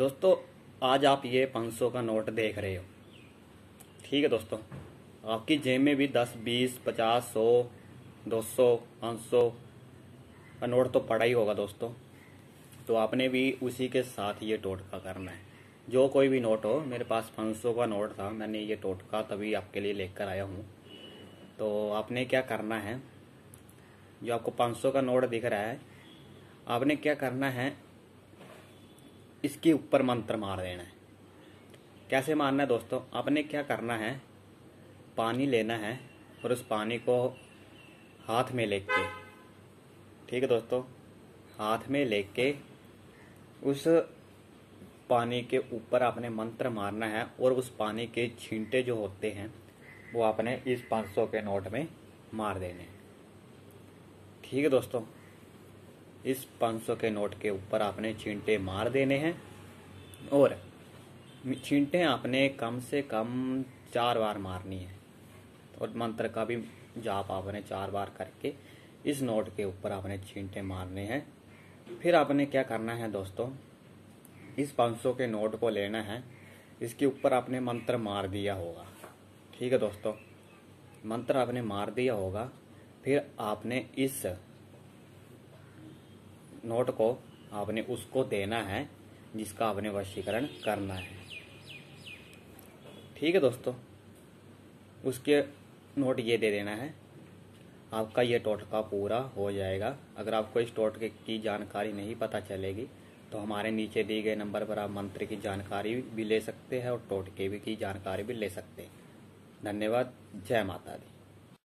दोस्तों आज आप ये 500 का नोट देख रहे हो। ठीक है दोस्तों? आपकी जेब में भी 10, 20, 50, 100, 200, 500 का नोट तो पड़ा ही होगा दोस्तों। तो आपने भी उसी के साथ ये टोटका करना है। जो कोई भी नोट हो मेरे पास 500 का नोट था मैंने ये टोटका तभी आपके लिए लेकर आया हूँ। तो आपने क्या करना है? जो आपको 500 का नोट दिख रहा है आपने क्या करना है? इसके ऊपर मंत्र मार देना है। कैसे मारना है दोस्तों? आपने क्या करना है? पानी लेना है और उस पानी को हाथ में लेके, ठीक है दोस्तों? हाथ में लेके उस पानी के ऊपर आपने मंत्र मारना है और उस पानी के छींटे जो होते हैं, वो आपने इस 500 के नोट में मार देने ठीक है दोस्तों? इस 500 के नोट के ऊपर आपने छींटे मार देने हैं और छींटे आपने कम से कम चार बार मारनी है। और मंत्र का भी जाप आपने चार बार करके इस नोट के ऊपर आपने छींटे मारने हैं। फिर आपने क्या करना है दोस्तों? इस 500 के नोट को लेना है। इसके ऊपर आपने मंत्र मार दिया होगा। ठीक है दोस्तों? मंत्र आपने मार दिया होगा। फिर आपने इस नोट को आपने उसको देना है, जिसका आपने वशीकरण करना है। ठीक है दोस्तों? उसके नोट ये दे देना है। आपका ये टोटका पूरा हो जाएगा। अगर आपको इस टोटके की जानकारी नहीं पता चलेगी तो हमारे नीचे दिए गए नंबर पर आप मंत्र की जानकारी भी ले सकते हैं और टोटके भी की जानकारी भी ले सकते हैं। धन्यवाद। जय माता दी।